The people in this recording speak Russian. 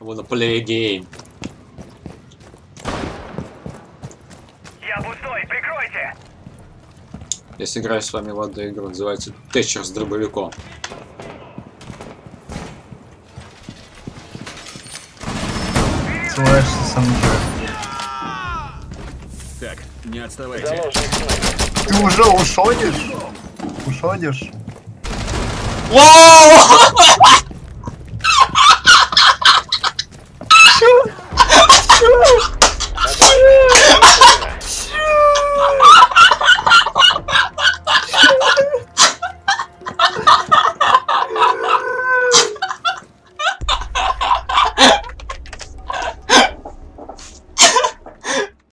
I wanna play a game. Я пустой, прикройте! Я сыграю с вами в одну игру, называется Тэтчер с дробовиком. Ссылаешься сам же. Так, не отставайте. Ты уже уходишь? Уходишь? Вау!